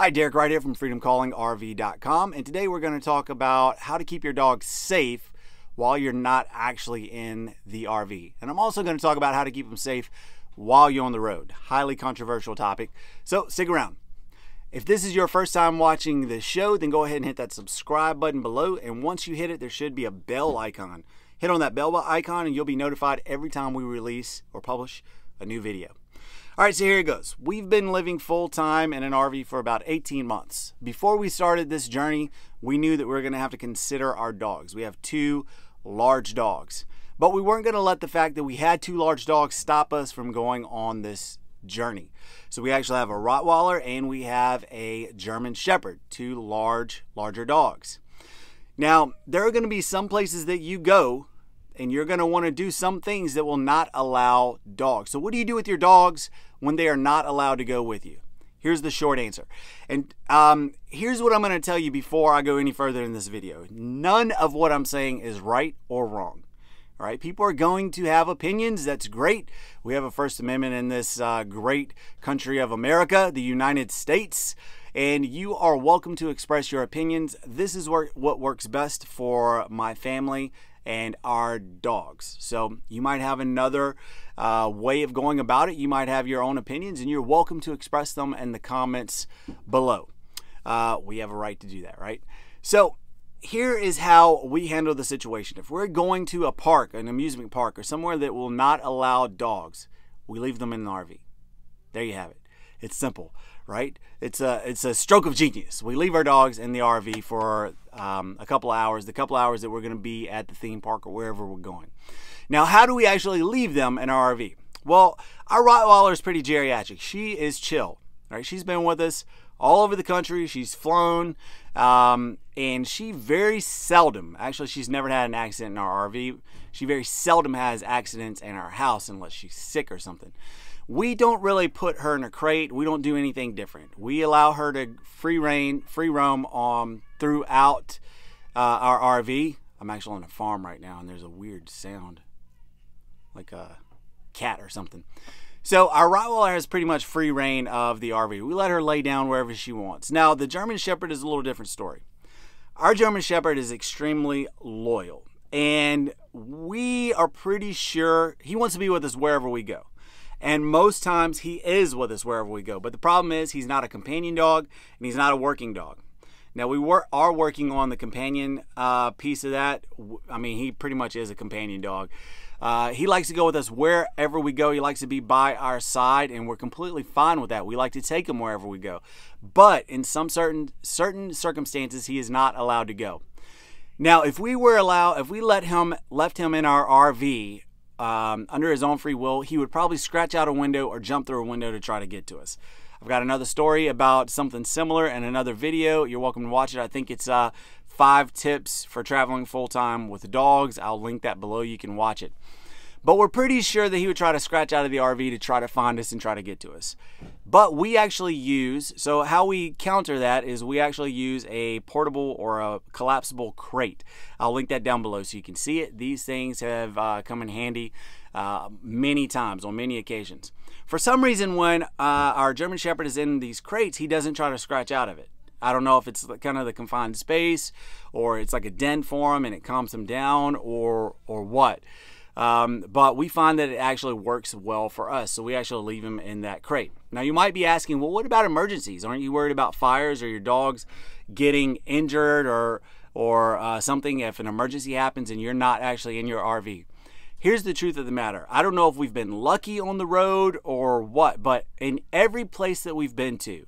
Hi, Derek Wright here from freedomcallingrv.com, and today we're going to talk about how to keep your dog safe while you're not actually in the RV. And I'm also going to talk about how to keep them safe while you're on the road. Highly controversial topic. So stick around. If this is your first time watching the show, then go ahead and hit that subscribe button below. And once you hit it, there should be a bell icon. Hit on that bell icon and you'll be notified every time we release or publish a new video. All right, so here it goes. We've been living full time in an RV for about 18 months. Before we started this journey, we knew that we were going to have to consider our dogs. We have two large dogs, but we weren't going to let the fact that we had two large dogs stop us from going on this journey. So we actually have a Rottweiler and we have a German Shepherd, two large, larger dogs. Now, there are going to be some places that you go and you're going to want to do some things that will not allow dogs. So, what do you do with your dogs when they are not allowed to go with you? Here's the short answer. And um, here's what I'm going to tell you before I go any further in this video. None of what I'm saying is right or wrong. All right, people are going to have opinions. That's great. We have a First Amendment in this uh, great country of America, the United States, and you are welcome to express your opinions. This is what works best for my family and our dogs. So you might have another uh, way of going about it. You might have your own opinions, and you're welcome to express them in the comments below. Uh, we have a right to do that, right? So here is how we handle the situation. If we're going to a park, an amusement park, or somewhere that will not allow dogs, we leave them in the RV. There you have it. It's simple, right? It's a it's a stroke of genius. We leave our dogs in the RV for um, a couple hours, the couple hours that we're going to be at the theme park or wherever we're going. Now, how do we actually leave them in our RV? Well, our Rottweiler is pretty geriatric. She is chill, right? She's been with us all over the country. She's flown, um, and she very seldom, actually, she's never had an accident in our RV. She very seldom has accidents in our house unless she's sick or something we don't really put her in a crate. We don't do anything different. We allow her to free reign, free roam um, throughout uh, our RV. I'm actually on a farm right now, and there's a weird sound, like a cat or something. So our Rottweiler has pretty much free reign of the RV. We let her lay down wherever she wants. Now the German Shepherd is a little different story. Our German Shepherd is extremely loyal, and we are pretty sure he wants to be with us wherever we go. And most times he is with us wherever we go. But the problem is he's not a companion dog and he's not a working dog. Now we were, are working on the companion uh, piece of that. I mean, he pretty much is a companion dog. Uh, he likes to go with us wherever we go. He likes to be by our side, and we're completely fine with that. We like to take him wherever we go, but in some certain certain circumstances, he is not allowed to go. Now, if we were allowed, if we let him left him in our RV um, under his own free will, he would probably scratch out a window or jump through a window to try to get to us. I've got another story about something similar in another video. You're welcome to watch it. I think it's uh, five tips for traveling full time with dogs. I'll link that below. You can watch it. But we're pretty sure that he would try to scratch out of the RV to try to find us and try to get to us. But we actually use, so how we counter that is we actually use a portable or a collapsible crate. I'll link that down below so you can see it. These things have uh, come in handy uh, many times on many occasions. For some reason, when uh, our German Shepherd is in these crates, he doesn't try to scratch out of it. I don't know if it's kind of the confined space or it's like a den for him and it calms him down or or what. Um, but we find that it actually works well for us. So we actually leave them in that crate. Now you might be asking, well, what about emergencies? Aren't you worried about fires or your dogs getting injured or or uh, something if an emergency happens and you're not actually in your RV? Here's the truth of the matter. I don't know if we've been lucky on the road or what, but in every place that we've been to,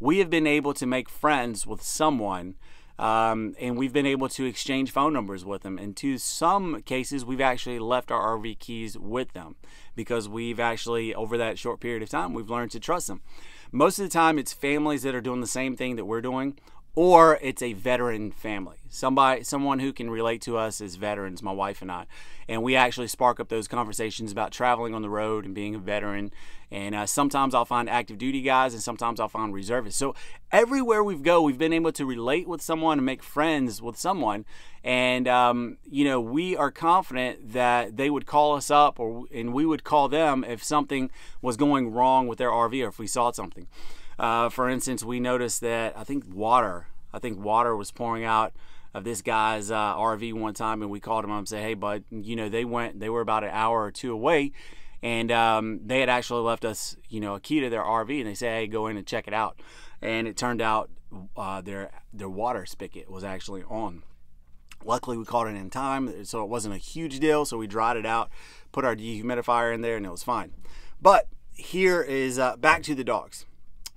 we have been able to make friends with someone um, and we've been able to exchange phone numbers with them. And to some cases, we've actually left our RV keys with them because we've actually, over that short period of time, we've learned to trust them. Most of the time, it's families that are doing the same thing that we're doing, or it's a veteran family. Somebody someone who can relate to us as veterans my wife and i. And we actually spark up those conversations about traveling on the road and being a veteran. And uh, sometimes i'll find active duty guys and sometimes i'll find reservists. So everywhere we've go we've been able to relate with someone and make friends with someone. And um, you know we are confident that they would call us up or and we would call them if something was going wrong with their rv or if we saw something Uh, for instance, we noticed that I think water, I think water was pouring out of this guy's uh, RV one time, and we called him up and said, "Hey, bud, you know they went, they were about an hour or two away." And um, they had actually left us, you know, a key to their RV, and they said, "Hey, go in and check it out." And it turned out uh, their their water spigot was actually on. Luckily, we caught it in time, so it wasn't a huge deal. So we dried it out, put our dehumidifier in there, and it was fine. But here is uh, back to the dogs.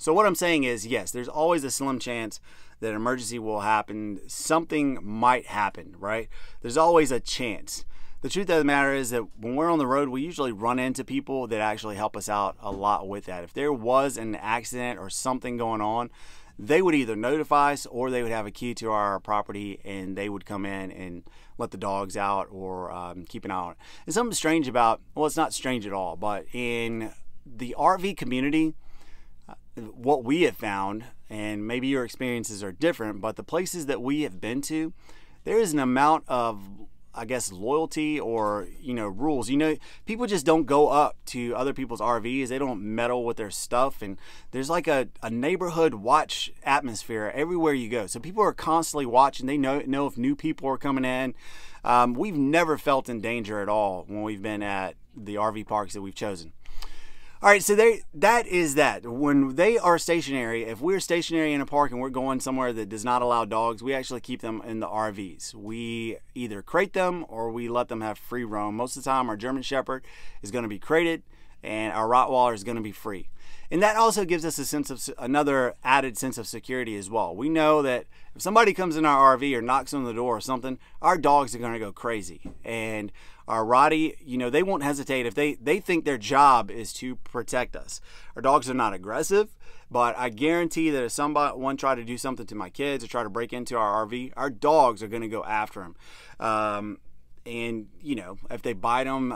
So what I'm saying is, yes, there's always a slim chance that an emergency will happen. Something might happen, right? There's always a chance. The truth of the matter is that when we're on the road, we usually run into people that actually help us out a lot with that. If there was an accident or something going on, they would either notify us or they would have a key to our property and they would come in and let the dogs out or um, keep an eye on it. And something strange about, well, it's not strange at all, but in the RV community, what we have found, and maybe your experiences are different, but the places that we have been to, there is an amount of I guess loyalty or you know rules. You know, people just don't go up to other people's RVs. They don't meddle with their stuff, and there's like a, a neighborhood watch atmosphere everywhere you go. So people are constantly watching. They know know if new people are coming in. Um, we've never felt in danger at all when we've been at the RV parks that we've chosen. All right, so they that is that. When they are stationary, if we're stationary in a park and we're going somewhere that does not allow dogs, we actually keep them in the RVs. We either crate them or we let them have free roam. Most of the time, our German Shepherd is going to be crated and our Rottweiler is going to be free. And that also gives us a sense of another added sense of security as well. We know that if somebody comes in our RV or knocks on the door or something, our dogs are going to go crazy. And our Rottie, you know, they won't hesitate if they they think their job is to protect us. Our dogs are not aggressive, but I guarantee that if someone try to do something to my kids or try to break into our RV, our dogs are going to go after them. Um, and you know, if they bite them,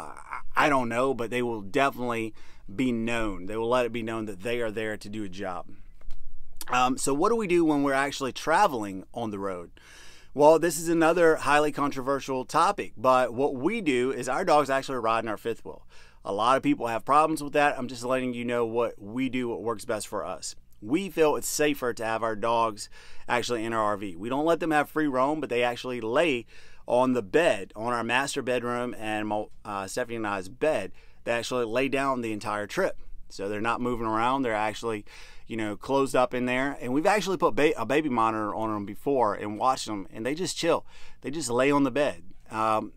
I don't know, but they will definitely be known. They will let it be known that they are there to do a job. Um, so, what do we do when we're actually traveling on the road? Well, this is another highly controversial topic, but what we do is our dogs actually ride in our fifth wheel. A lot of people have problems with that. I'm just letting you know what we do, what works best for us. We feel it's safer to have our dogs actually in our RV. We don't let them have free roam, but they actually lay on the bed, on our master bedroom and uh, Stephanie and I's bed. They actually lay down the entire trip. So they're not moving around. They're actually, you know, closed up in there. And we've actually put ba- a baby monitor on them before and watched them, and they just chill. They just lay on the bed. Um,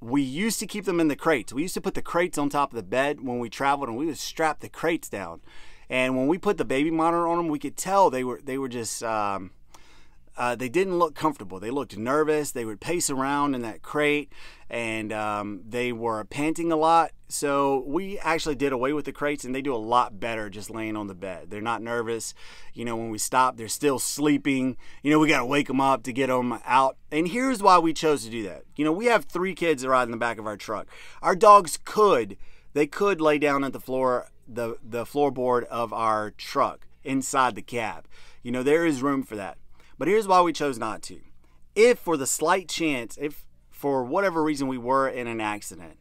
we used to keep them in the crates. We used to put the crates on top of the bed when we traveled, and we would strap the crates down. And when we put the baby monitor on them, we could tell they were they were just um, uh, they didn't look comfortable. They looked nervous. They would pace around in that crate and um, they were panting a lot. So we actually did away with the crates and they do a lot better just laying on the bed. They're not nervous. You know, when we stop, they're still sleeping. You know, we got to wake them up to get them out. And here's why we chose to do that. You know, we have three kids that ride in the back of our truck. Our dogs could, they could lay down at the floor, the, the floorboard of our truck inside the cab. You know, there is room for that. But here's why we chose not to. If for the slight chance, if for whatever reason we were in an accident,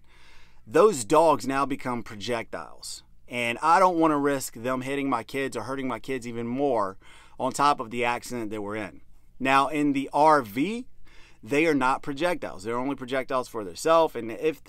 those dogs now become projectiles. And I don't want to risk them hitting my kids or hurting my kids even more on top of the accident that we're in. Now, in the RV, they are not projectiles. They're only projectiles for themselves. And if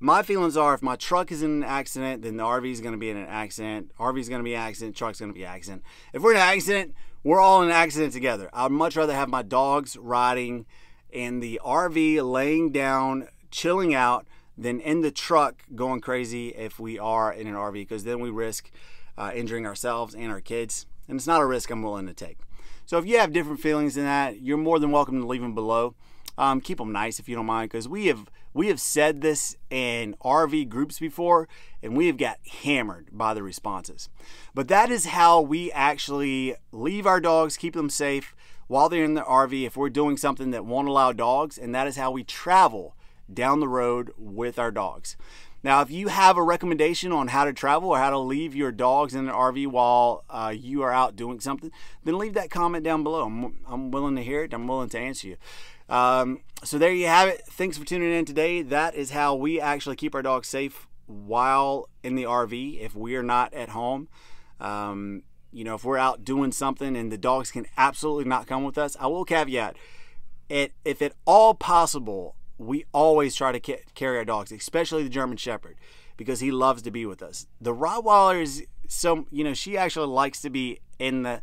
my feelings are if my truck is in an accident, then the RV is going to be in an accident. RV is going to be accident. Truck's going to be accident. If we're in an accident, we're all in an accident together. I'd much rather have my dogs riding in the RV, laying down, chilling out, than in the truck going crazy if we are in an RV, because then we risk uh, injuring ourselves and our kids. And it's not a risk I'm willing to take. So if you have different feelings than that, you're more than welcome to leave them below. Um, keep them nice if you don't mind, because we have we have said this in RV groups before, and we have got hammered by the responses. But that is how we actually leave our dogs, keep them safe while they're in the RV if we're doing something that won't allow dogs, and that is how we travel down the road with our dogs. Now, if you have a recommendation on how to travel or how to leave your dogs in an RV while uh, you are out doing something, then leave that comment down below. I'm, I'm willing to hear it. I'm willing to answer you. Um, so there you have it. Thanks for tuning in today. That is how we actually keep our dogs safe while in the RV if we are not at home. Um, you know, if we're out doing something and the dogs can absolutely not come with us, I will caveat it if at all possible, we always try to ca- carry our dogs, especially the German Shepherd, because he loves to be with us. The Rottweiler is so you know she actually likes to be in the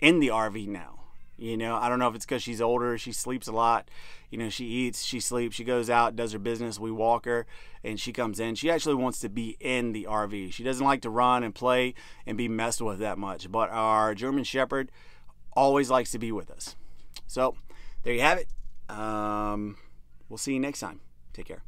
in the RV now. You know, I don't know if it's because she's older, she sleeps a lot. You know, she eats, she sleeps, she goes out, does her business. We walk her, and she comes in. She actually wants to be in the RV. She doesn't like to run and play and be messed with that much. But our German Shepherd always likes to be with us. So there you have it. Um, we'll see you next time. Take care.